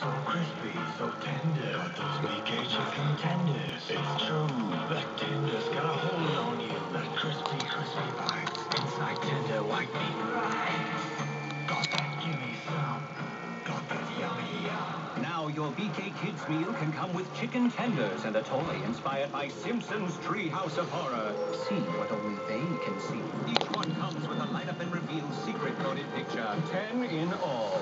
So crispy, so tender. Got those BK chicken tenders. It's true. That tender's got a hold on you. That crispy, crispy bite. Inside tender white meat rice. Got that gimme some. Got that yummy yum. Now your BK Kids meal can come with chicken tenders and a toy inspired by Simpsons Treehouse of Horror. See what only they can see. Each one comes with a light up and reveal secret coded picture. Ten in all.